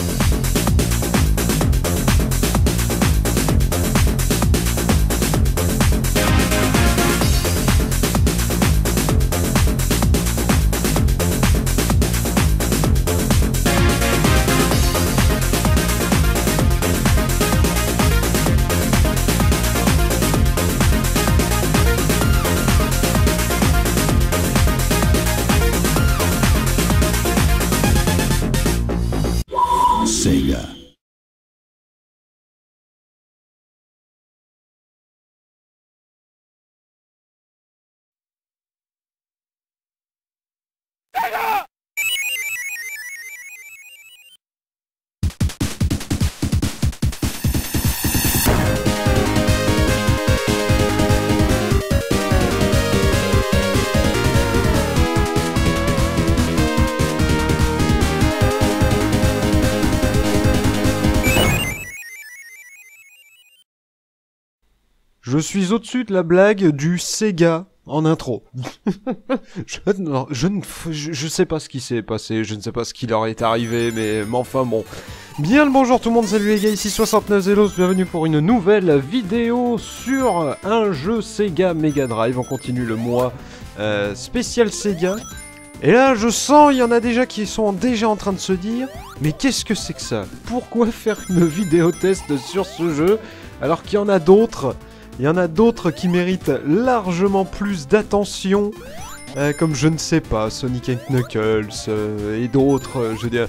Sega. Je suis au-dessus de la blague du Sega en intro. je, ne, sais pas ce qui s'est passé, je ne sais pas ce qui leur est arrivé, mais, mais enfin bon. Bien le bonjour tout le monde, salut les gars, ici 69 Zelos, bienvenue pour une nouvelle vidéo sur un jeu Sega Mega Drive. On continue le mois euh, spécial Sega. Et là, je sens, il y en a déjà qui sont déjà en train de se dire Mais qu'est-ce que c'est que ça? Pourquoi faire une vidéo test sur ce jeu alors qu'il y en a d'autres? Il y en a d'autres qui méritent largement plus d'attention, euh, comme je ne sais pas, Sonic Knuckles euh, et d'autres, euh, je veux dire.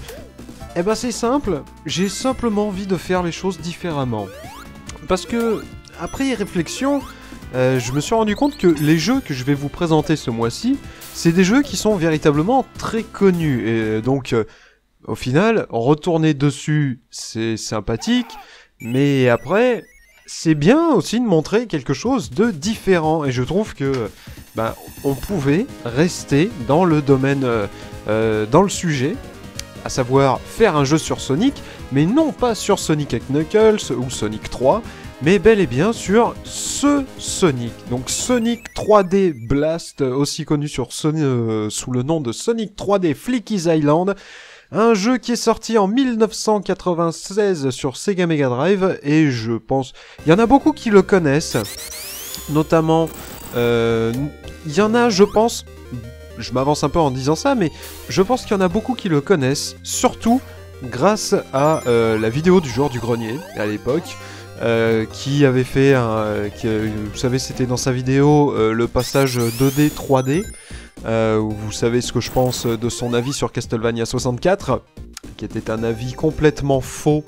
Eh ben c'est simple, j'ai simplement envie de faire les choses différemment. Parce que, après réflexion, je me suis rendu compte que les jeux que je vais vous présenter ce mois-ci, c'est des jeux qui sont véritablement très connus. Et donc, au final, retourner dessus, c'est sympathique, mais après, c'est bien aussi de montrer quelque chose de différent. Et je trouve que ben, on pouvait rester dans le domaine, euh, euh, dans le sujet, à savoir faire un jeu sur Sonic, mais non pas sur Sonic Knuckles ou Sonic 3, mais bel et bien sur ce Sonic. Donc Sonic 3D Blast, aussi connu euh, sous le nom de Sonic 3D Flicky's Island. Un jeu qui est sorti en 1996 sur Sega Mega Drive et je pense il y en a beaucoup qui le connaissent, notamment euh, il y en a je pense je m'avance un peu en disant ça mais je pense qu'il y en a beaucoup qui le connaissent surtout grâce à euh, la vidéo du joueur du grenier à l'époque euh, qui avait fait un vous savez c'était dans sa vidéo le passage 2D 3D euh, vous savez ce que je pense de son avis sur Castlevania 64, qui était un avis complètement faux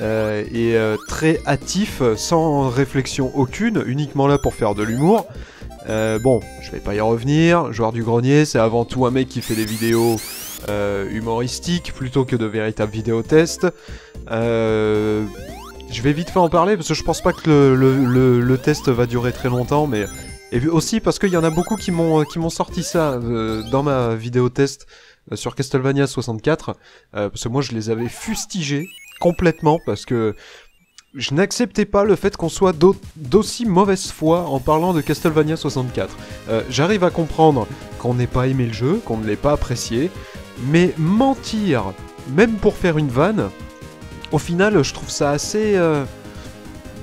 euh, et euh, très hâtif, sans réflexion aucune, uniquement là pour faire de l'humour. Bon, je vais pas y revenir. Joueur du grenier, c'est avant tout un mec qui fait des vidéos humoristiques plutôt que de véritables vidéos tests. Je vais vite fait en parler parce que je pense pas que le test va durer très longtemps, mais et aussi parce qu'il y en a beaucoup qui m'ont m'ont sorti ça euh, dans ma vidéo test euh, sur Castlevania 64 euh, parce que moi je les avais fustigés complètement parce que je n'acceptais pas le fait qu'on soit d'au- d'aussi mauvaise foi en parlant de Castlevania 64. Euh, J'arrive à comprendre qu'on n'ait pas aimé le jeu, qu'on ne l'ait pas apprécié, mais mentir, même pour faire une vanne, au final, je trouve ça assez, euh,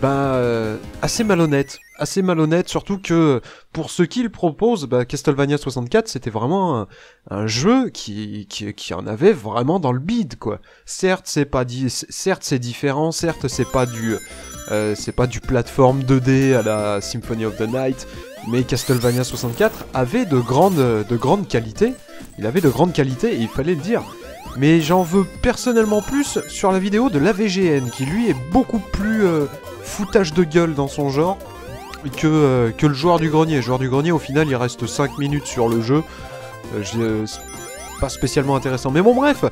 bah, euh, assez malhonnête, assez malhonnête, surtout que pour ce qu'il propose, bah, Castlevania 64, c'était vraiment un, jeu qui, qui, en avait vraiment dans le bide, quoi. Certes, c'est pas certes c'est différent, certes c'est pas du, euh, c'est pas du plateforme 2D à la Symphony of the Night, mais Castlevania 64 avait de grandes, de grandes qualités. Il avait de grandes qualités il fallait le dire. Mais j'en veux personnellement plus sur la vidéo de l'AVGN, qui lui est beaucoup plus euh, foutage de gueule dans son genre que, euh, que le joueur du grenier. Le joueur du grenier, au final, il reste 5 minutes sur le jeu. Euh, pas spécialement intéressant. Mais bon, bref,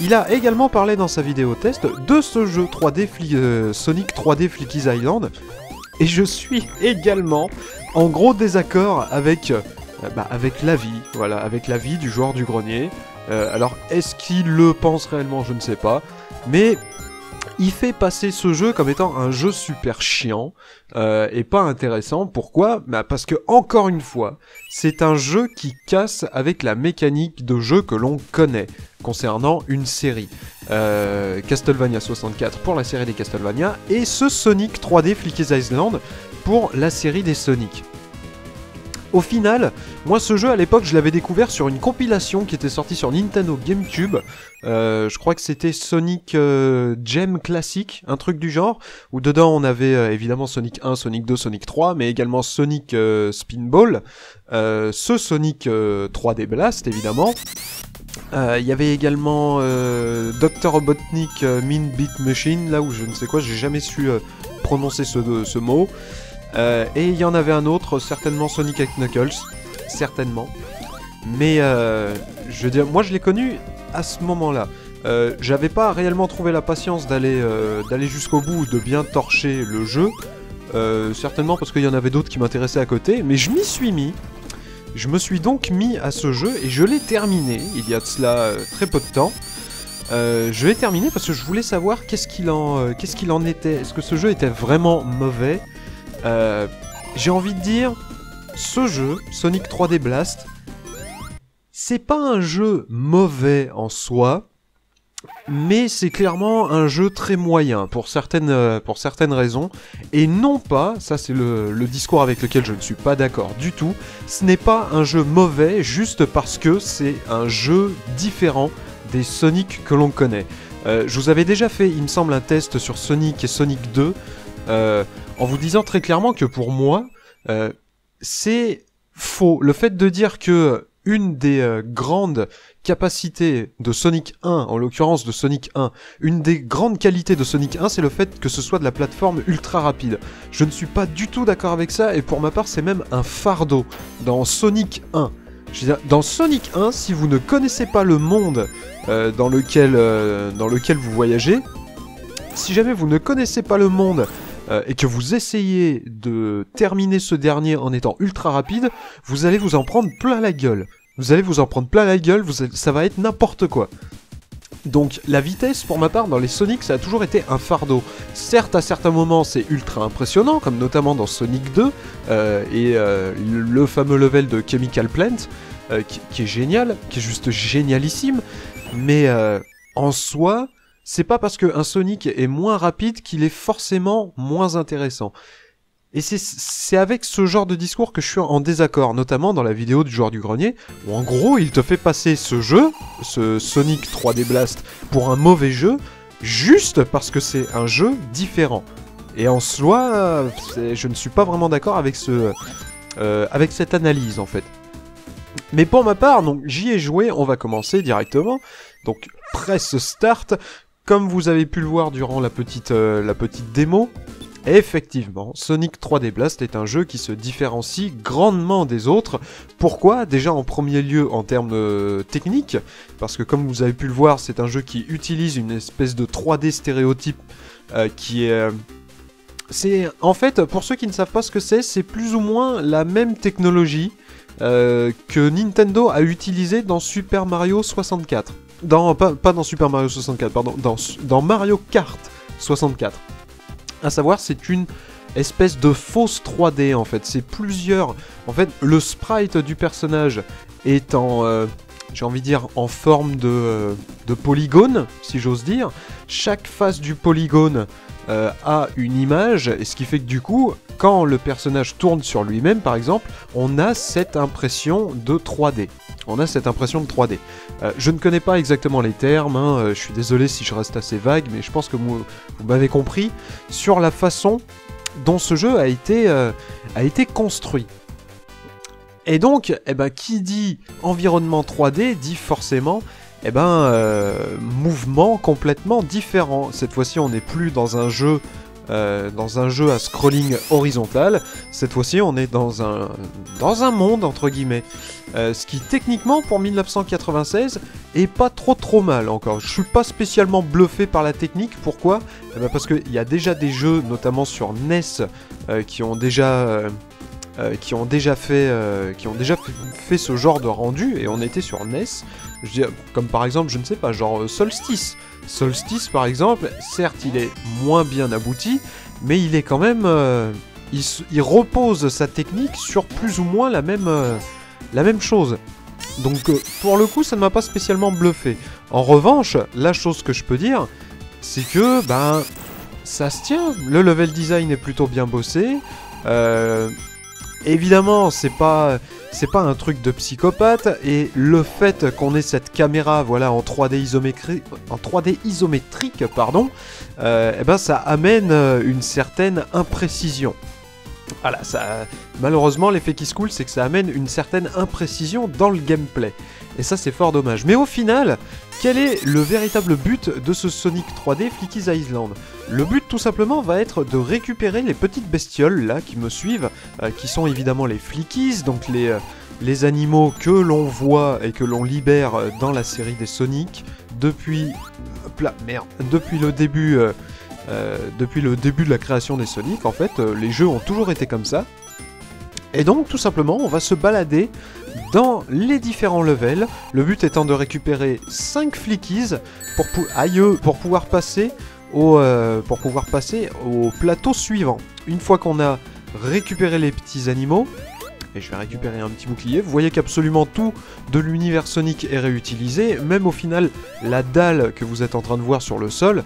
il a également parlé dans sa vidéo test de ce jeu 3D Fli- euh, Sonic 3D Flicky's Island. Et je suis également en gros désaccord avec, bah, l'avis, du joueur du grenier. Alors, est-ce qu'il le pense réellement? Je ne sais pas. Mais il fait passer ce jeu comme étant un jeu super chiant euh, et pas intéressant. Pourquoi? Bah Parce que encore une fois, c'est un jeu qui casse avec la mécanique de jeu que l'on connaît concernant une série. Euh, Castlevania 64 pour la série des Castlevania et ce Sonic 3D Flicky's Island pour la série des Sonic. Au final, moi ce jeu à l'époque je l'avais découvert sur une compilation qui était sortie sur Nintendo GameCube. Euh, je crois que c'était Sonic euh, Gem Classic, un truc du genre, où dedans on avait euh, évidemment Sonic 1, Sonic 2, Sonic 3, mais également Sonic Spinball, ce Sonic 3D Blast évidemment. Il y avait également Dr. Robotnik Min Beat Machine, là où je ne sais quoi, j'ai jamais su prononcer ce, ce mot. Euh, et il y en avait un autre, certainement Sonic Knuckles, certainement. Mais euh, je veux moi je l'ai connu à ce moment-là. Euh, J'avais pas réellement trouvé la patience d'aller jusqu'au bout, de bien torcher le jeu. Certainement parce qu'il y en avait d'autres qui m'intéressaient à côté, mais je m'y suis mis. Je me suis donc mis à ce jeu et je l'ai terminé il y a de cela très peu de temps. Je l'ai terminé parce que je voulais savoir qu'est-ce qu'il en, qu'est-ce qu'il en était. Est-ce que ce jeu était vraiment mauvais euh, j'ai envie de dire, ce jeu, Sonic 3D Blast, c'est pas un jeu mauvais en soi, mais c'est clairement un jeu très moyen pour certaines, euh, pour certaines raisons. Et non pas, ça c'est le, discours avec lequel je ne suis pas d'accord du tout, ce n'est pas un jeu mauvais juste parce que c'est un jeu différent des Sonic que l'on connaît. Euh, je vous avais déjà fait, il me semble, un test sur Sonic et Sonic 2. Euh, en vous disant très clairement que pour moi, euh, c'est faux. Le fait de dire que une des euh, grandes capacités de Sonic 1, en l'occurrence de Sonic 1, une des grandes qualités de Sonic 1, c'est le fait que ce soit de la plateforme ultra rapide. Je ne suis pas du tout d'accord avec ça, et pour ma part, c'est même un fardeau dans Sonic 1. Je veux dire, dans Sonic 1, si vous ne connaissez pas le monde euh, dans lequel vous voyagez, si jamais vous ne connaissez pas le monde euh, et que vous essayez de terminer ce dernier en étant ultra rapide, vous allez vous en prendre plein la gueule. Vous allez vous en prendre plein la gueule, vous ça va être n'importe quoi. Donc la vitesse, pour ma part, dans les Sonic, ça a toujours été un fardeau. Certes, à certains moments, c'est ultra impressionnant, comme notamment dans Sonic 2, euh, et euh, le fameux level de Chemical Plant, qui, est génial, qui est juste génialissime, mais en soi, c'est pas parce qu'un Sonic est moins rapide qu'il est forcément moins intéressant. Et c'est avec ce genre de discours que je suis en désaccord, notamment dans la vidéo du joueur du grenier, où en gros il te fait passer ce jeu, ce Sonic 3D Blast, pour un mauvais jeu, juste parce que c'est un jeu différent. Et en soi, je ne suis pas vraiment d'accord avec ce, euh, avec cette analyse en fait. Mais pour ma part, donc j'y ai joué, on va commencer directement. Donc press start, comme vous avez pu le voir durant la petite, euh, démo, Effectivement, Sonic 3D Blast est un jeu qui se différencie grandement des autres. Pourquoi? Déjà en premier lieu en termes euh, techniques, parce que comme vous avez pu le voir, c'est un jeu qui utilise une espèce de 3D stéréotype euh, qui est... C'est en fait, pour ceux qui ne savent pas ce que c'est, c'est plus ou moins la même technologie que Nintendo a utilisé dans Super Mario 64. Pas, dans Super Mario 64, pardon, dans, Mario Kart 64. À savoir, c'est une espèce de fausse 3D en fait. C'est plusieurs. En fait, le sprite du personnage est en. Euh, j'ai envie de dire en forme de, euh, de polygone, si j'ose dire. Chaque face du polygone euh, a une image, et ce qui fait que du coup, quand le personnage tourne sur lui-même, par exemple, on a cette impression de 3D. On a cette impression de 3D. Euh, je ne connais pas exactement les termes, hein, euh, je suis désolé si je reste assez vague, mais je pense que vous, m'avez compris sur la façon dont ce jeu a été, euh, construit. Et donc, eh ben, qui dit environnement 3D dit forcément eh ben, mouvement complètement différent. Cette fois-ci, on n'est plus dans un jeu euh, dans un jeu à scrolling horizontal. Cette fois-ci, on est dans un, dans un monde, entre guillemets. Euh, ce qui, techniquement, pour 1996, est pas trop trop mal encore. Je suis pas spécialement bluffé par la technique. Pourquoi? Eh ben Parce qu'il y a déjà des jeux, notamment sur NES, euh, qui ont déjà... qui ont déjà fait, qui ont déjà fait ce genre de rendu et on était sur NES. Je dis, comme par exemple, je ne sais pas, genre euh, Solstice. Solstice par exemple, certes il est moins bien abouti, mais il est quand même, euh, il, repose sa technique sur plus ou moins la même, euh, la même chose. Donc pour le coup, ça ne m'a pas spécialement bluffé. En revanche, la chose que je peux dire, c'est que ben ça se tient. Le level design est plutôt bien bossé. Euh, évidemment, c'est pas pas un truc de psychopathe et le fait qu'on ait cette caméra voilà en 3D isométrique en 3D isométrique pardon, euh, eh ben ça amène euh, une certaine imprécision. Voilà, malheureusement l'effet qui se coule c'est que ça amène une certaine imprécision dans le gameplay. Et ça c'est fort dommage. Mais au final, quel est le véritable but de ce Sonic 3D Flicky's Island? Le but tout simplement va être de récupérer les petites bestioles là qui me suivent, euh, qui sont évidemment les Flickies, donc les, euh, les animaux que l'on voit et que l'on libère euh, dans la série des Sonic depuis... merde, depuis le début... depuis le début de la création des Sonic, en fait, les jeux ont toujours été comme ça. Et donc, tout simplement, on va se balader dans les différents levels, le but étant de récupérer 5 flickies pour, pour pouvoir passer au, euh, pour pouvoir passer au plateau suivant. Une fois qu'on a récupéré les petits animaux, et je vais récupérer un petit bouclier, vous voyez qu'absolument tout de l'univers Sonic est réutilisé, même au final la dalle que vous êtes en train de voir sur le sol,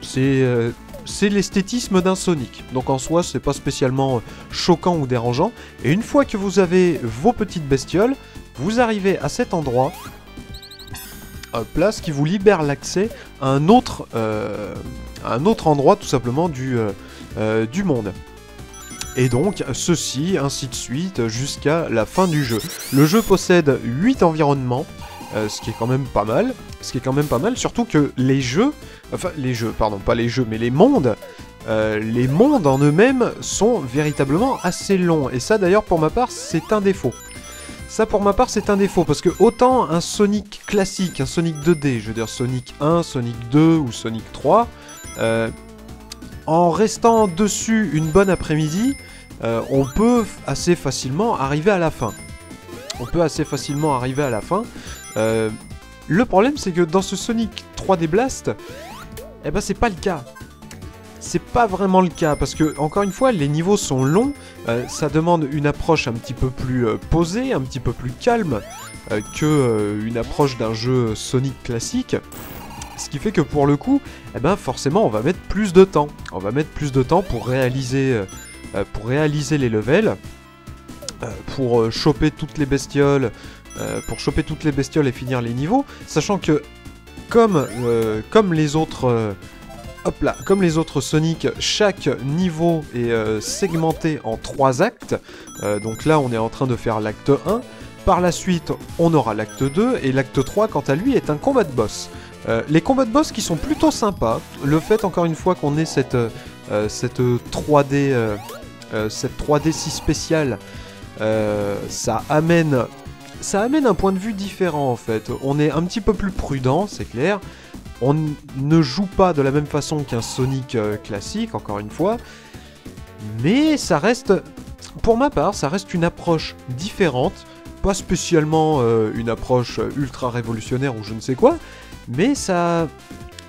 c'est euh, c'est l'esthétisme d'un Sonic. Donc en soi, c'est pas spécialement euh, choquant ou dérangeant. Et une fois que vous avez vos petites bestioles, vous arrivez à cet endroit, hop là, ce qui vous libère l'accès à un autre, euh, un autre endroit tout simplement du, euh, euh, du monde. Et donc, ceci, ainsi de suite, jusqu'à la fin du jeu. Le jeu possède 8 environnements, euh, ce qui est quand même pas mal. Ce qui est quand même pas mal, surtout que les jeux, enfin les jeux, pardon, pas les jeux, mais les mondes, euh, les mondes en eux-mêmes sont véritablement assez longs. Et ça d'ailleurs pour ma part c'est un défaut. Ça pour ma part c'est un défaut parce que autant un Sonic classique, un Sonic 2D, je veux dire Sonic 1, Sonic 2 ou Sonic 3, euh, en restant dessus une bonne après-midi, euh, on peut assez facilement arriver à la fin. On peut assez facilement arriver à la fin. Euh, le problème c'est que dans ce Sonic 3D Blast, eh ben c'est pas le cas. C'est pas vraiment le cas parce que encore une fois les niveaux sont longs, euh, ça demande une approche un petit peu plus euh, posée, un petit peu plus calme euh, que une approche d'un jeu Sonic classique. Ce qui fait que pour le coup, eh ben forcément on va mettre plus de temps. On va mettre plus de temps pour réaliser, pour réaliser les levels, pour choper toutes les bestioles, euh, pour choper toutes les bestioles et finir les niveaux, sachant que comme, euh, comme les autres euh, hop là, comme les autres Sonic, chaque niveau est segmenté en trois actes. Donc là, on est en train de faire l'acte 1. Par la suite, on aura l'acte 2 et l'acte 3 quant à lui est un combat de boss. Les combats de boss qui sont plutôt sympas. Le fait encore une fois qu'on ait cette, cette 3D euh, euh, cette 3D si spéciale, ça amène ça amène un point de vue différent en fait. On est un petit peu plus prudent, c'est clair. On ne joue pas de la même façon qu'un Sonic euh, classique, encore une fois. Mais ça reste, pour ma part, ça reste une approche différente. Pas spécialement euh, une approche euh, ultra révolutionnaire ou je ne sais quoi. Mais ça,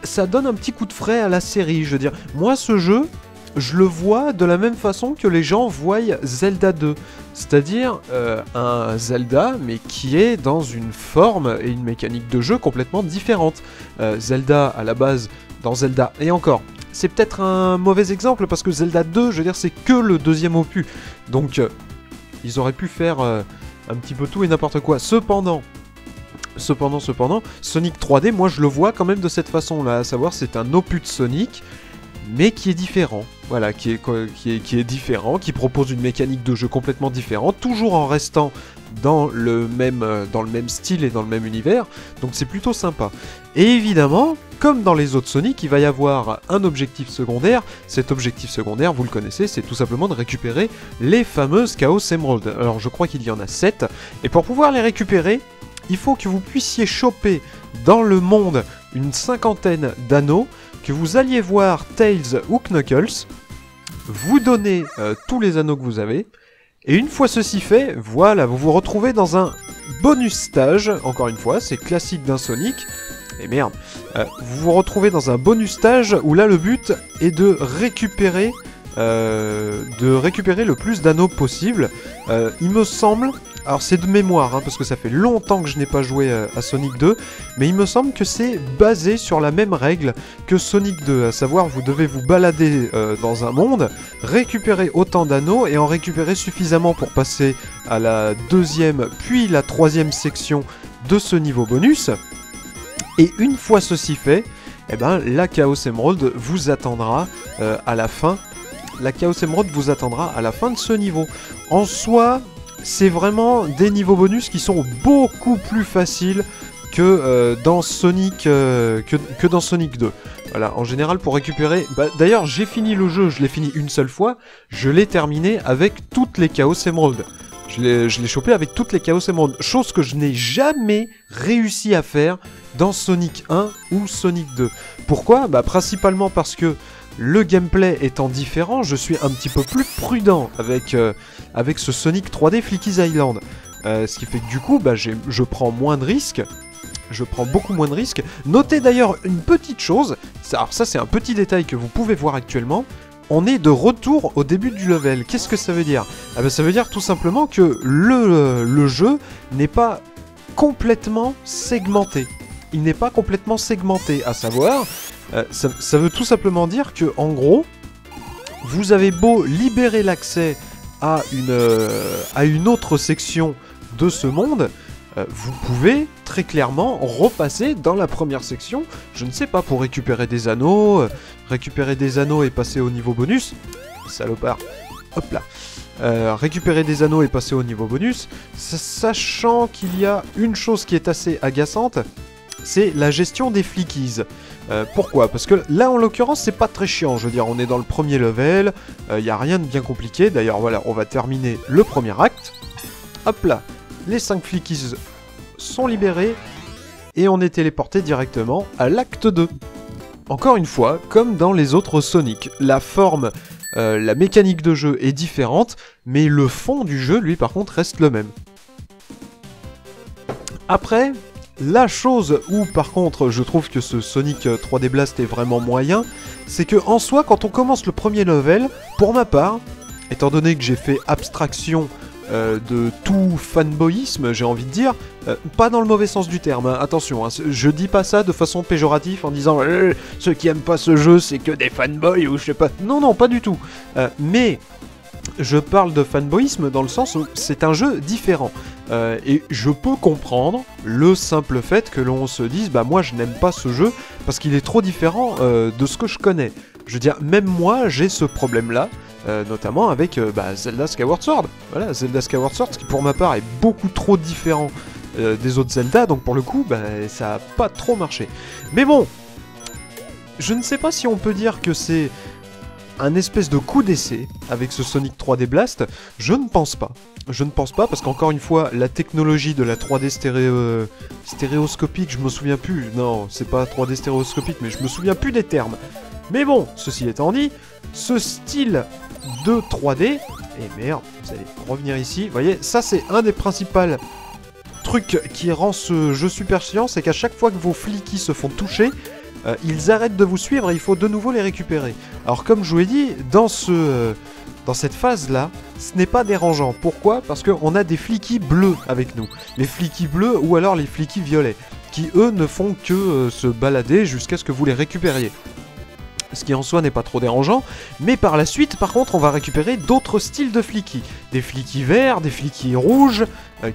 ça donne un petit coup de frais à la série. Je veux dire, moi ce jeu, je le vois de la même façon que les gens voient Zelda 2. C'est-à-dire euh, un Zelda, mais qui est dans une forme et une mécanique de jeu complètement différente. Euh, Zelda, à la base, dans Zelda, et encore, c'est peut-être un mauvais exemple, parce que Zelda 2, je veux dire, c'est que le deuxième opus. Donc, euh, ils auraient pu faire un petit peu tout et n'importe quoi. Cependant, cependant, cependant, Sonic 3D, moi je le vois quand même de cette façon-là, à savoir c'est un opus de Sonic, mais qui est différent. Voilà, qui est, qui est, qui est différent, qui propose une mécanique de jeu complètement différente, toujours en restant dans le même, euh, dans le même style et dans le même univers, donc c'est plutôt sympa. Et évidemment, comme dans les autres Sonic, il va y avoir un objectif secondaire. Cet objectif secondaire, vous le connaissez, c'est tout simplement de récupérer les fameuses Chaos Emerald. Alors je crois qu'il y en a 7, et pour pouvoir les récupérer, il faut que vous puissiez choper dans le monde une cinquantaine d'anneaux, que vous alliez voir Tails ou Knuckles, vous donner euh, tous les anneaux que vous avez, Et une fois ceci fait, voilà, vous vous retrouvez dans un bonus stage, encore une fois, c'est classique d'un Sonic. Et merde, euh, vous vous retrouvez dans un bonus stage où là le but est de récupérer, euh, de récupérer le plus d'anneaux possible. Il me semble, alors c'est de mémoire, hein, parce que ça fait longtemps que je n'ai pas joué euh, à Sonic 2, mais il me semble que c'est basé sur la même règle que Sonic 2, à savoir vous devez vous balader euh, dans un monde, récupérer autant d'anneaux et en récupérer suffisamment pour passer à la deuxième puis la troisième section de ce niveau bonus. Et une fois ceci fait, eh ben, la Chaos Emerald vous attendra euh, à la fin. La Chaos Emerald vous attendra à la fin de ce niveau. En soi, c'est vraiment des niveaux bonus qui sont beaucoup plus faciles que euh, dans Sonic euh, que, dans Sonic 2. Voilà, en général pour récupérer. Bah, D'ailleurs, j'ai fini le jeu, je l'ai fini une seule fois. Je l'ai terminé avec toutes les Chaos Emerald. Je l'ai je l'ai chopé avec toutes les Chaos Emerald, chose que je n'ai jamais réussi à faire dans Sonic 1 ou Sonic 2. Pourquoi? Bah principalement parce que le gameplay étant différent, je suis un petit peu plus prudent avec, euh, ce Sonic 3D Flicky's Island. Euh, ce qui fait que du coup, bah, je prends moins de risques. Je prends beaucoup moins de risques. Notez d'ailleurs une petite chose. ça- Alors ça c'est un petit détail que vous pouvez voir actuellement. On est de retour au début du level. Qu'est-ce que ça veut dire? Ah ben, Ça veut dire tout simplement que le jeu n'est pas complètement segmenté. Il n'est pas complètement segmenté, à savoir, euh, ça, veut tout simplement dire que, en gros, vous avez beau libérer l'accès à une, euh, à une autre section de ce monde, euh, vous pouvez très clairement repasser dans la première section, je ne sais pas, pour récupérer des anneaux, récupérer des anneaux et passer au niveau bonus. Salopard. Hop là. Récupérer des anneaux et passer au niveau bonus, sa- sachant qu'il y a une chose qui est assez agaçante, c'est la gestion des flickies. Euh, pourquoi? Parce que là, en l'occurrence, c'est pas très chiant. Je veux dire, on est dans le premier level, il n'y a rien de bien compliqué. D'ailleurs, voilà, on va terminer le premier acte. Hop là, les 5 flickies sont libérés et on est téléporté directement à l'acte 2. Encore une fois, comme dans les autres Sonic, la forme, euh, la mécanique de jeu est différente, mais le fond du jeu, lui, par contre, reste le même. Après, la chose où, par contre, je trouve que ce Sonic euh, 3D Blast est vraiment moyen, c'est que en soi, quand on commence le premier level, pour ma part, étant donné que j'ai fait abstraction euh, de tout fanboyisme, j'ai envie de dire, euh, pas dans le mauvais sens du terme, hein, attention, hein, je dis pas ça de façon péjorative en disant Euh, ceux qui aiment pas ce jeu c'est que des fanboys ou je sais pas. Non, non, pas du tout. Euh, mais je parle de fanboyisme dans le sens où c'est un jeu différent. Euh, et je peux comprendre le simple fait que l'on se dise bah moi je n'aime pas ce jeu parce qu'il est trop différent euh, de ce que je connais. Je veux dire, même moi j'ai ce problème-là, euh, notamment avec bah, Zelda Skyward Sword. Voilà, Zelda Skyward Sword, qui pour ma part est beaucoup trop différent des autres Zelda, donc pour le coup, bah, ça a pas trop marché. Mais bon, je ne sais pas si on peut dire que c'est un espèce de coup d'essai avec ce Sonic 3D Blast. Je ne pense pas. Je ne pense pas parce qu'encore une fois, la technologie de la 3D stéréo... stéréoscopique, je me souviens plus. Non, c'est pas 3D stéréoscopique, mais je me souviens plus des termes. Mais bon, ceci étant dit, ce style de 3D, et merde, vous allez revenir ici, vous voyez, ça c'est un des principaux trucs qui rend ce jeu super chiant, c'est qu'à chaque fois que vos flics se font toucher, euh, ils arrêtent de vous suivre et il faut de nouveau les récupérer. Alors comme je vous l'ai dit, dans euh, cette phase-là, ce n'est pas dérangeant. Pourquoi? Parce qu'on a des fliquis bleus avec nous. Les fliquis bleus ou alors les fliquis violets, qui eux ne font que euh, se balader jusqu'à ce que vous les récupériez ce qui en soi n'est pas trop dérangeant, mais par la suite, par contre, on va récupérer d'autres styles de fliquis. Des fliquis verts, des fliquis rouges,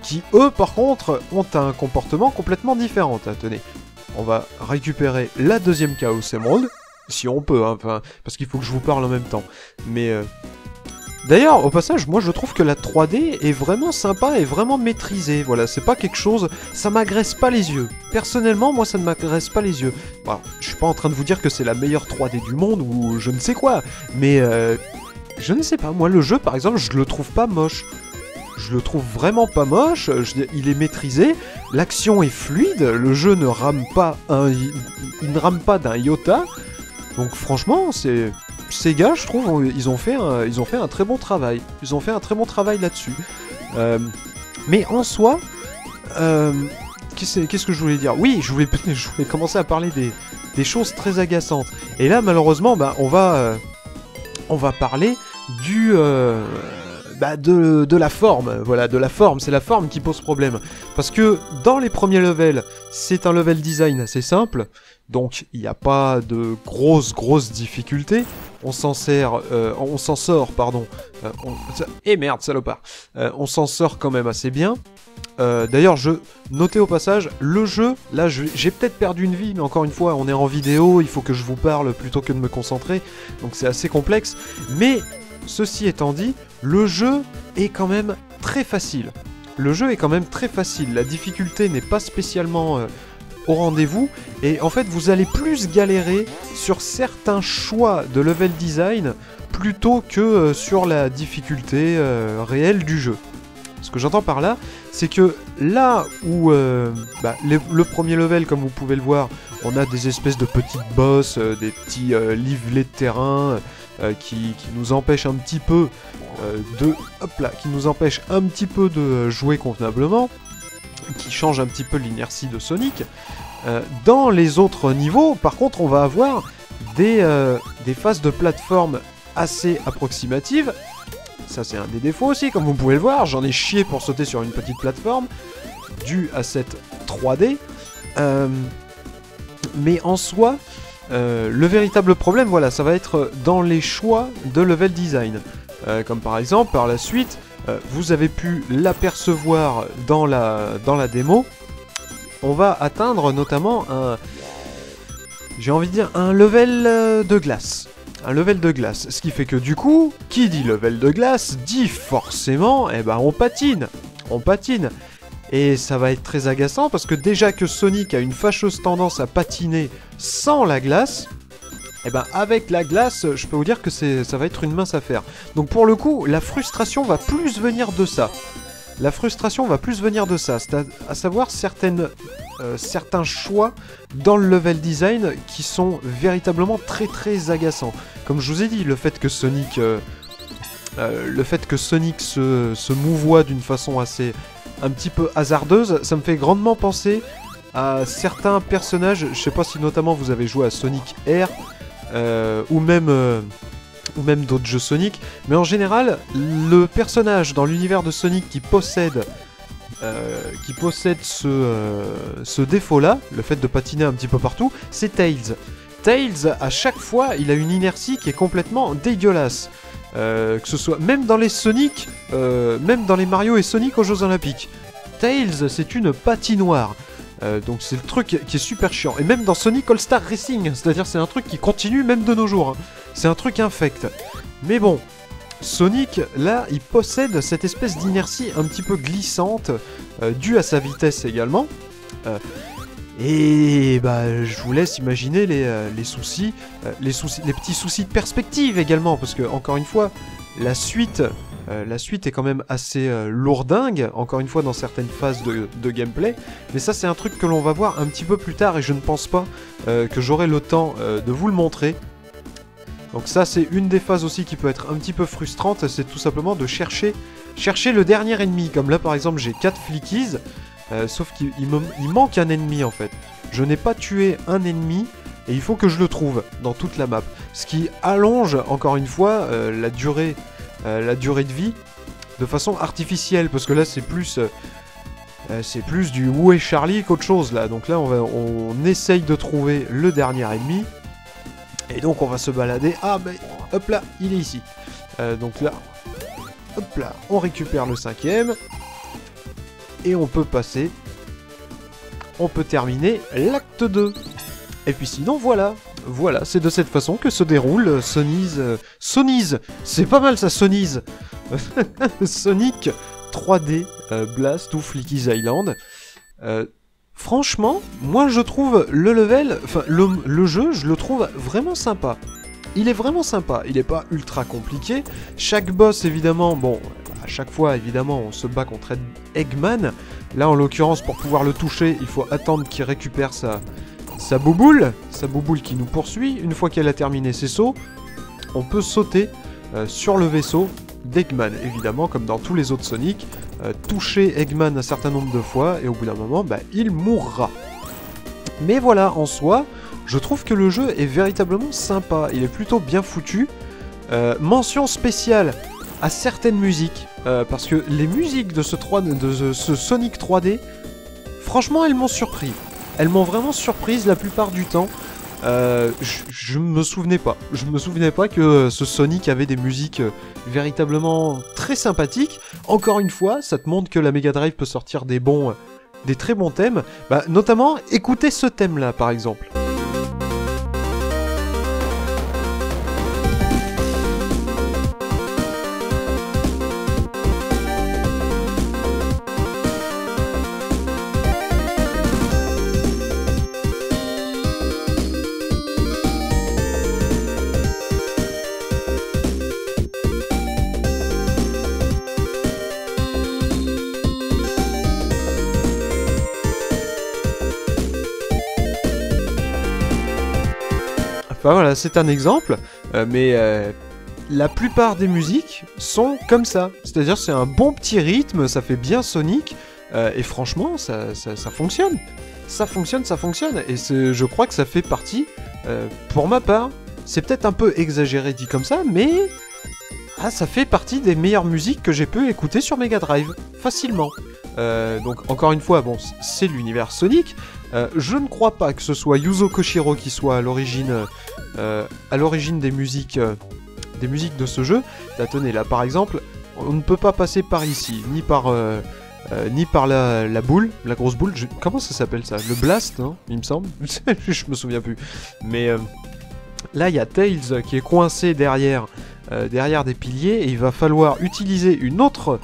qui eux, par contre, ont un comportement complètement différent. Ah, tenez, on va récupérer la deuxième Chaos Emerald, si on peut, hein, parce qu'il faut que je vous parle en même temps. Mais euh, D'ailleurs, au passage, moi je trouve que la 3D est vraiment sympa et vraiment maîtrisée. Voilà, c'est pas quelque chose. Ça m'agresse pas les yeux. Personnellement, moi ça ne m'agresse pas les yeux. Bon, je suis pas en train de vous dire que c'est la meilleure 3D du monde ou je ne sais quoi. Mais euh, je ne sais pas. Moi, le jeu par exemple, je le trouve pas moche. Je le trouve vraiment pas moche. il est maîtrisé. L'action est fluide. Le jeu ne rame pas un. Il, ne rame pas d'un iota. Donc franchement, c'est. Sega, je trouve, ils ont fait un, ils ont fait un très bon travail. Ils ont fait un très bon travail là-dessus. Euh, mais en soi, euh, qu'est-ce que je voulais dire? Oui, je voulais, je voulais commencer à parler des, choses très agaçantes. Et là, malheureusement, bah, on va, euh, on va parler du, bah, de, de la forme. Voilà, de la forme. C'est la forme qui pose problème. Parce que dans les premiers levels, c'est un level design assez simple. Donc, il n'y a pas de grosses, grosses difficultés. On s'en sert, euh, on s'en sort, pardon. Euh, on- ça- Eh merde, salopard. Euh, on s'en sort quand même assez bien. Euh, D'ailleurs, je notais au passage, le jeu, là j'ai peut-être perdu une vie, mais encore une fois, on est en vidéo, il faut que je vous parle plutôt que de me concentrer, donc c'est assez complexe. Mais ceci étant dit, le jeu est quand même très facile. Le jeu est quand même très facile, la difficulté n'est pas spécialement euh, au rendez-vous, et en fait vous allez plus galérer sur certains choix de level design plutôt que euh, sur la difficulté euh, réelle du jeu. Ce que j'entends par là, c'est que là où bah, le premier level, comme vous pouvez le voir, on a des espèces de petites bosses, des petits livelets de terrain euh, qui, qui nous empêchent un petit peu euh, de, qui nous empêchent un petit peu de euh, jouer convenablement, qui changent un petit peu l'inertie de Sonic. Euh, dans les autres niveaux, par contre, on va avoir des, euh, des phases de plateforme assez approximatives. Ça, c'est un des défauts aussi, comme vous pouvez le voir. J'en ai chié pour sauter sur une petite plateforme, due à cette 3D. Euh, mais en soi, euh, le véritable problème, voilà, ça va être dans les choix de level design. Euh, comme par exemple, par la suite, euh, vous avez pu l'apercevoir dans la, dans la démo. On va atteindre notamment un. J'ai envie de dire un level euh, de glace. Un level de glace. Ce qui fait que du coup, qui dit level de glace dit forcément, eh ben on patine. On patine. Et ça va être très agaçant parce que déjà que Sonic a une fâcheuse tendance à patiner sans la glace, eh ben avec la glace, je peux vous dire que ça va être une mince affaire. Donc pour le coup, la frustration va plus venir de ça. La frustration va plus venir de ça, c'est à, à savoir euh, certains choix dans le level design qui sont véritablement très très agaçants. Comme je vous ai dit, le fait que Sonic, euh, euh, le fait que Sonic se mouvoie d'une façon assez un petit peu hasardeuse, ça me fait grandement penser à certains personnages. Je sais pas si notamment vous avez joué à Sonic Air euh, ou même euh, ou même d'autres jeux Sonic, mais en général, le personnage dans l'univers de Sonic qui possède euh, ce, ce défaut-là, le fait de patiner un petit peu partout, c'est Tails. Tails, à chaque fois, il a une inertie qui est complètement dégueulasse. Euh, que ce soit même dans les Sonic, euh, même dans les Mario et Sonic aux Jeux Olympiques. Tails, c'est une patinoire. Euh, donc c'est le truc qui est super chiant. Et même dans Sonic All Star Racing, c'est-à-dire c'est un truc qui continue même de nos jours. hein. C'est un truc infect. Mais bon, Sonic, là, il possède cette espèce d'inertie un petit peu glissante, due à sa vitesse également. Et bah, je vous laisse imaginer les, euh, euh, les soucis, les petits soucis de perspective également, parce que encore une fois, la suite, euh, est quand même assez lourdingue, encore une fois dans certaines phases de, gameplay. Mais ça, c'est un truc que l'on va voir un petit peu plus tard, et je ne pense pas que j'aurai le temps de vous le montrer. Donc ça, c'est une des phases aussi qui peut être un petit peu frustrante, c'est tout simplement de chercher, chercher le dernier ennemi. Comme là, par exemple, j'ai 4 flickies, euh, sauf qu'il il manque un ennemi en fait. Je n'ai pas tué un ennemi et il faut que je le trouve dans toute la map. Ce qui allonge encore une fois euh, la durée, euh, la durée de vie de façon artificielle parce que là c'est plus, c'est plus du où est Charlie qu'autre chose là. Donc là on, va, on essaye de trouver le dernier ennemi et donc on va se balader. Ah ben hop là, il est ici. Donc là, hop là, on récupère le cinquième on peut passer, on peut terminer l'acte 2. Et puis sinon, voilà, voilà, c'est de cette façon que se déroule Sony's... euh, Sony's C'est pas mal ça, Sony's Sonic 3D euh, Blast ou Flicky's Island. Euh, franchement, moi je trouve le level, enfin le, le jeu, je le trouve vraiment sympa. Il est vraiment sympa, il est pas ultra compliqué. Chaque boss, évidemment, bon, chaque fois, évidemment, on se bat contre Eggman. Là, en l'occurrence, pour pouvoir le toucher, il faut attendre qu'il récupère sa, sa bouboule, sa bouboule qui nous poursuit. Une fois qu'elle a terminé ses sauts, on peut sauter euh, sur le vaisseau d'Eggman, évidemment, comme dans tous les autres Sonic. euh, toucher Eggman un certain nombre de fois, et au bout d'un moment, bah, il mourra. Mais voilà, en soi, je trouve que le jeu est véritablement sympa. Il est plutôt bien foutu. Euh, mention spéciale à certaines musiques, euh, parce que les musiques de ce, 3, de ce- ce Sonic 3D, franchement, elles m'ont surpris. Elles m'ont vraiment surprise la plupart du temps. Euh, je, me souvenais pas. Je me souvenais pas que ce Sonic avait des musiques euh, véritablement très sympathiques. Encore une fois, ça te montre que la Mega Drive peut sortir des bons, des très bons thèmes. Bah, notamment, écoutez ce thème-là, par exemple. Enfin voilà, c'est un exemple, euh, mais euh, la plupart des musiques sont comme ça. C'est-à-dire c'est un bon petit rythme, ça fait bien Sonic, euh, et franchement, ça, fonctionne. Ça fonctionne, ça fonctionne, et je crois que ça fait partie, pour ma part, c'est peut-être un peu exagéré dit comme ça, mais ah, ça fait partie des meilleures musiques que j'ai pu écouter sur Mega Drive, facilement. Donc encore une fois, bon, c'est l'univers Sonic. Euh, je ne crois pas que ce soit Yuzo Koshiro qui soit à l'origine, euh, à l'origine des musiques, euh, des musiques de ce jeu. Là, tenez, là par exemple, on ne peut pas passer par ici, ni par, ni par la, la boule, la grosse boule. Comment ça s'appelle ça? Le blast, Il me semble. je me souviens plus. Mais là, il y a Tails qui est coincé derrière, derrière des piliers, et il va falloir utiliser une autre,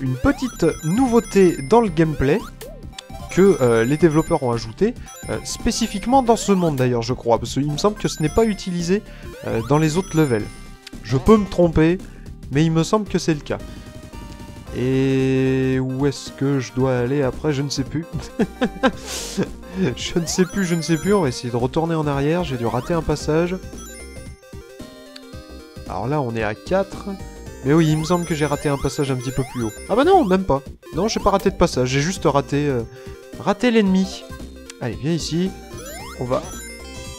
une petite nouveauté dans le gameplay que euh, les développeurs ont ajouté, euh, spécifiquement dans ce monde d'ailleurs, je crois, parce qu'il me semble que ce n'est pas utilisé euh, dans les autres levels. Je peux me tromper, mais il me semble que c'est le cas. Et où est-ce que je dois aller après? Je ne sais plus. je ne sais plus, je ne sais plus. On va essayer de retourner en arrière. J'ai dû rater un passage. Alors là, on est à 4. Mais oui, il me semble que j'ai raté un passage un petit peu plus haut. Ah bah non, même pas. Non, j'ai pas raté de passage. J'ai juste raté, raté l'ennemi. Allez, viens ici. On va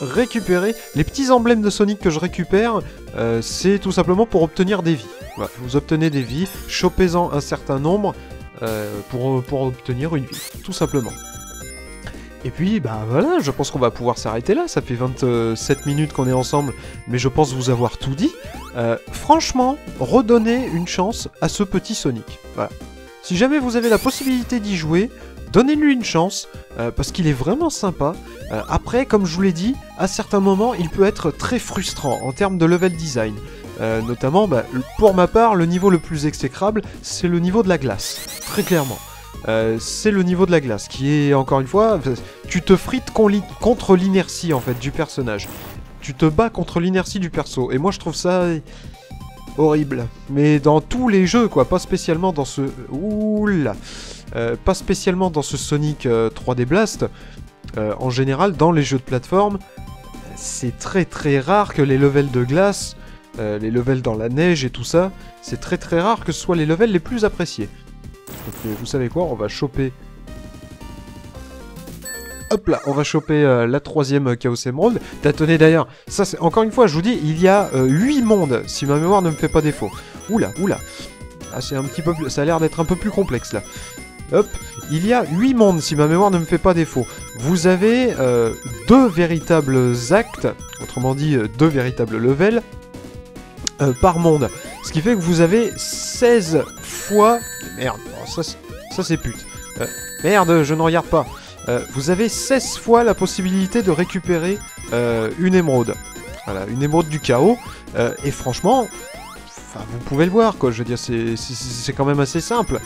récupérer. Les petits emblèmes de Sonic que je récupère, euh, c'est tout simplement pour obtenir des vies. Vous obtenez des vies, chopez-en un certain nombre euh, pour, obtenir une vie, tout simplement. Et puis, bah voilà, je pense qu'on va pouvoir s'arrêter là. Ça fait 27 minutes qu'on est ensemble, mais je pense vous avoir tout dit. Euh, franchement, redonnez une chance à ce petit Sonic. Voilà. Si jamais vous avez la possibilité d'y jouer, donnez-lui une chance, euh, parce qu'il est vraiment sympa. Euh, après, comme je vous l'ai dit, à certains moments, il peut être très frustrant en termes de level design. Euh, notamment, bah, pour ma part, le niveau le plus exécrable, c'est le niveau de la glace. Très clairement. C'est le niveau de la glace qui est, encore une fois, tu te frites contre l'inertie en fait du personnage. Tu te bats contre l'inertie du perso. Et moi je trouve ça horrible. Mais dans tous les jeux, quoi, pas spécialement dans ce... Oula Euh, Pas spécialement dans ce Sonic euh, 3D Blast. Euh, en général, dans les jeux de plateforme, c'est très très rare que les levels de glace, euh, les levels dans la neige et tout ça, c'est très très rare que ce soit les levels les plus appréciés. Donc euh, vous savez quoi, on va choper... Hop là, on va choper euh, la troisième euh, Chaos Emerald. Tenez d'ailleurs, ça c'est encore une fois, je vous dis, il y a 8 mondes, si ma mémoire ne me fait pas défaut. Oula, oula. Ah, c'est un petit peu plus... Ça a l'air d'être un peu plus complexe là. Hop, il y a 8 mondes, si ma mémoire ne me fait pas défaut. Vous avez euh, deux véritables actes, autrement dit, euh, deux véritables levels, euh, par monde. Ce qui fait que vous avez 16 fois... Merde, oh, ça, c'est- pute. Euh, merde, je ne regarde pas. Vous avez 16 fois la possibilité de récupérer une émeraude. Voilà, une émeraude du chaos. Et franchement, vous pouvez le voir, quoi. Je veux dire, c'est quand même assez simple.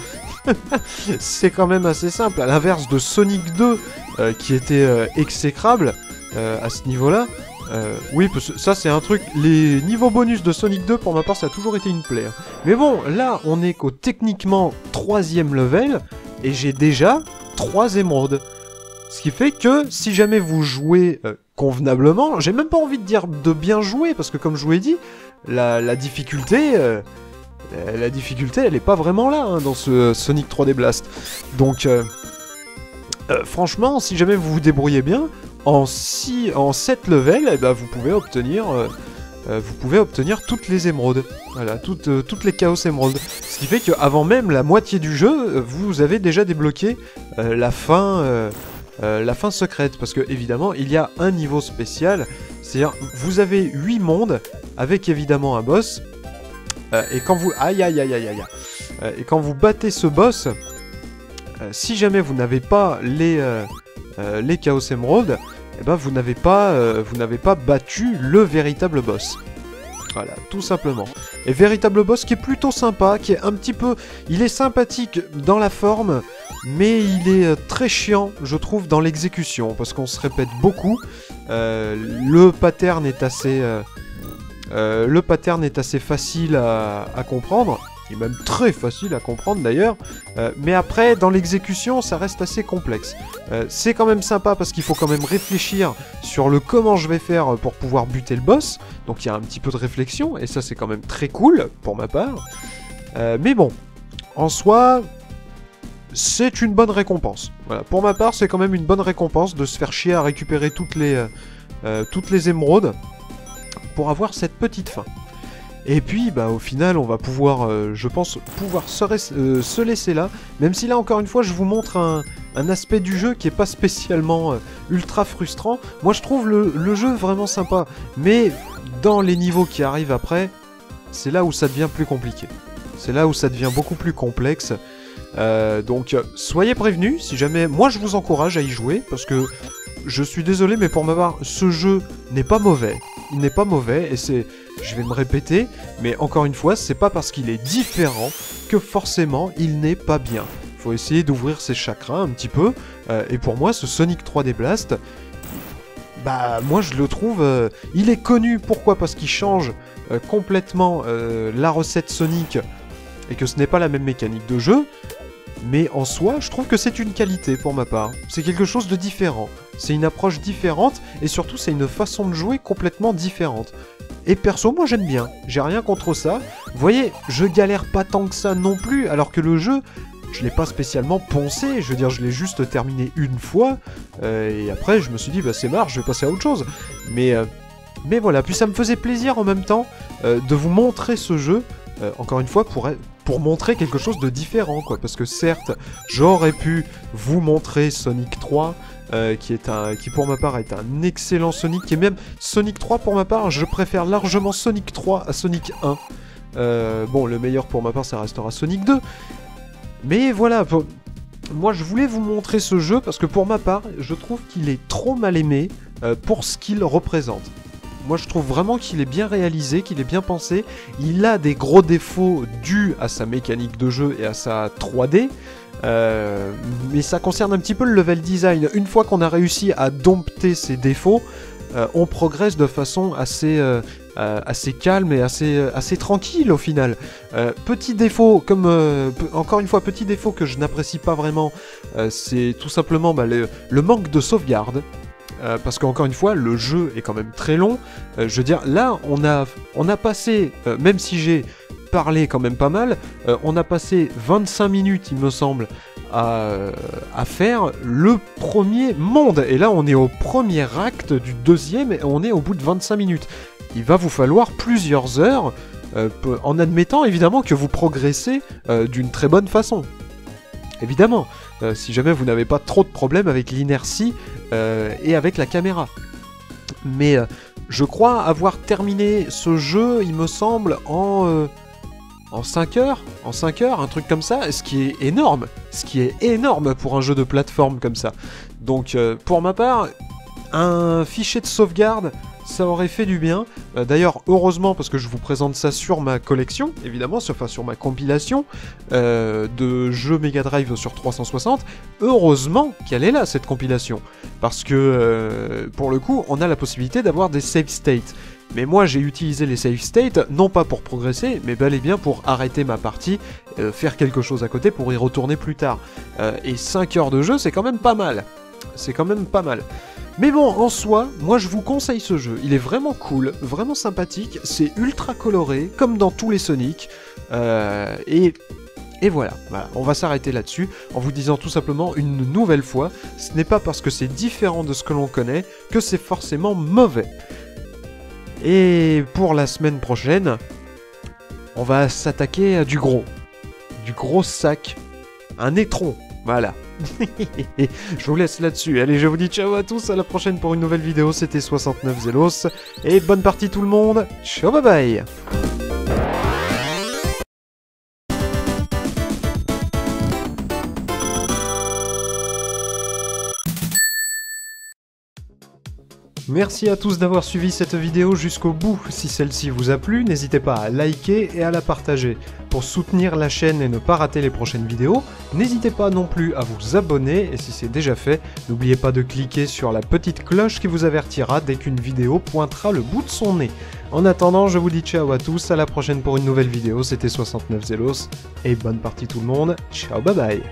c'est quand même assez simple. À l'inverse de Sonic 2, euh, qui était euh, exécrable euh, à ce niveau-là. Oui, parce que ça c'est un truc. Les niveaux bonus de Sonic 2, pour ma part, ça a toujours été une plaie. hein. Mais bon, là, on est qu'au techniquement troisième level, et j'ai déjà trois émeraudes. Ce qui fait que si jamais vous jouez convenablement. J'ai même pas envie de dire de bien jouer, parce que comme je vous l'ai dit, la difficulté... la difficulté, elle est pas vraiment là hein, dans ce Sonic 3D Blast. Donc, euh, euh, franchement, si jamais vous vous débrouillez bien, en, 6, en 7 levels, eh ben, vous pouvez obtenir... euh, vous pouvez obtenir toutes les émeraudes. Voilà, toutes, les Chaos émeraudes. Ce qui fait qu'avant même la moitié du jeu, vous avez déjà débloqué la fin... la fin secrète, parce que évidemment il y a un niveau spécial, c'est-à-dire vous avez 8 mondes avec évidemment un boss, et quand vous... Battez ce boss, euh, si jamais vous n'avez pas les, euh, euh, Chaos Emerald, eh ben vous n'avez pas, battu le véritable boss. Voilà, tout simplement. Et véritable boss qui est plutôt sympa, qui est un petit peu... Il est sympathique dans la forme, mais il est très chiant, je trouve, dans l'exécution, parce qu'on se répète beaucoup. Le pattern est assez... euh, le pattern est assez facile à, comprendre, est même très facile à comprendre d'ailleurs, euh, mais après dans l'exécution ça reste assez complexe. Euh, c'est quand même sympa parce qu'il faut quand même réfléchir sur le comment je vais faire pour pouvoir buter le boss, donc il y a un petit peu de réflexion et ça c'est quand même très cool pour ma part. Mais bon, en soi, c'est une bonne récompense. Voilà, pour ma part c'est quand même une bonne récompense de se faire chier à récupérer toutes les émeraudes pour avoir cette petite fin. Et puis, bah, au final, on va pouvoir, euh, je pense, pouvoir euh, se laisser là, même si là, encore une fois, je vous montre un, aspect du jeu qui est pas spécialement euh, ultra frustrant. Moi, je trouve le, le jeu vraiment sympa, mais dans les niveaux qui arrivent après, c'est là où ça devient plus compliqué. C'est là où ça devient beaucoup plus complexe. Donc, soyez prévenus, si jamais... Moi, je vous encourage à y jouer, parce que je suis désolé, mais pour ma part, ce jeu n'est pas mauvais. Il n'est pas mauvais, et c'est... Je vais me répéter, mais encore une fois, c'est pas parce qu'il est différent que forcément il n'est pas bien. Faut essayer d'ouvrir ses chakras un petit peu, euh, et pour moi, ce Sonic 3D Blast, bah moi je le trouve, euh, il est connu, pourquoi? Parce qu'il change euh, complètement la recette Sonic, et que ce n'est pas la même mécanique de jeu, mais en soi, je trouve que c'est une qualité pour ma part. C'est quelque chose de différent. C'est une approche différente et surtout c'est une façon de jouer complètement différente. Et perso, moi j'aime bien. J'ai rien contre ça. Vous voyez, je galère pas tant que ça non plus, alors que le jeu, je l'ai pas spécialement poncé. Je veux dire, je l'ai juste terminé une fois. euh, et après, je me suis dit, bah c'est marre, je vais passer à autre chose. Mais, euh, mais voilà, puis ça me faisait plaisir en même temps euh, de vous montrer ce jeu. encore une fois, pour, pour montrer quelque chose de différent, quoi. Parce que certes, j'aurais pu vous montrer Sonic 3, euh, qui est un, qui pour ma part est un excellent Sonic, et même Sonic 3 pour ma part, je préfère largement Sonic 3 à Sonic 1. Euh, bon, le meilleur pour ma part, ça restera Sonic 2. Mais voilà, moi je voulais vous montrer ce jeu parce que pour ma part, je trouve qu'il est trop mal aimé euh, pour ce qu'il représente. Moi je trouve vraiment qu'il est bien réalisé, qu'il est bien pensé. Il a des gros défauts dus à sa mécanique de jeu et à sa 3D. Euh, mais ça concerne un petit peu le level design. Une fois qu'on a réussi à dompter ces défauts, euh, on progresse de façon assez, euh, assez calme et assez, assez tranquille au final. Petit défaut, comme encore une fois, petit défaut que je n'apprécie pas vraiment, c'est tout simplement bah, le, le manque de sauvegarde. Parce qu'encore une fois, le jeu est quand même très long. Je veux dire, là, on a, on a passé, même si j'ai parlé quand même pas mal, euh, on a passé 25 minutes, il me semble, à, faire le premier monde. Et là, on est au premier acte du deuxième et on est au bout de 25 minutes. Il va vous falloir plusieurs heures, euh, en admettant évidemment que vous progressez euh, d'une très bonne façon. Évidemment, si jamais vous n'avez pas trop de problèmes avec l'inertie et avec la caméra. Mais je crois avoir terminé ce jeu, il me semble, en, en 5 heures, en 5 heures, un truc comme ça, ce qui est énorme, ce qui est énorme pour un jeu de plateforme comme ça. Donc euh, pour ma part, un fichier de sauvegarde, ça aurait fait du bien. Euh, D'ailleurs, heureusement, parce que je vous présente ça sur ma collection, évidemment, sur, enfin sur ma compilation euh, de jeux Mega Drive sur 360, heureusement qu'elle est là, cette compilation. Parce que, pour le coup, on a la possibilité d'avoir des save states. Mais moi, j'ai utilisé les save states, non pas pour progresser, mais bel et bien pour arrêter ma partie, euh, faire quelque chose à côté pour y retourner plus tard. Euh, et 5 heures de jeu, c'est quand même pas mal. C'est quand même pas mal. Mais bon, en soi, moi je vous conseille ce jeu. Il est vraiment cool, vraiment sympathique, c'est ultra coloré, comme dans tous les Sonic. Euh, et et voilà, voilà, on va s'arrêter là-dessus en vous disant tout simplement une nouvelle fois, ce n'est pas parce que c'est différent de ce que l'on connaît que c'est forcément mauvais. Et pour la semaine prochaine, on va s'attaquer à du gros. Du gros sac. Un étron, voilà. je vous laisse là-dessus. Allez, je vous dis ciao à tous, à la prochaine pour une nouvelle vidéo. C'était 69 Zelos. Et bonne partie tout le monde. Ciao, bye bye Merci à tous d'avoir suivi cette vidéo jusqu'au bout. Si celle-ci vous a plu, n'hésitez pas à liker et à la partager. Pour soutenir la chaîne et ne pas rater les prochaines vidéos, n'hésitez pas non plus à vous abonner et si c'est déjà fait, n'oubliez pas de cliquer sur la petite cloche qui vous avertira dès qu'une vidéo pointera le bout de son nez. En attendant, je vous dis ciao à tous, à la prochaine pour une nouvelle vidéo, c'était 69 Zelos, et bonne partie tout le monde, ciao bye bye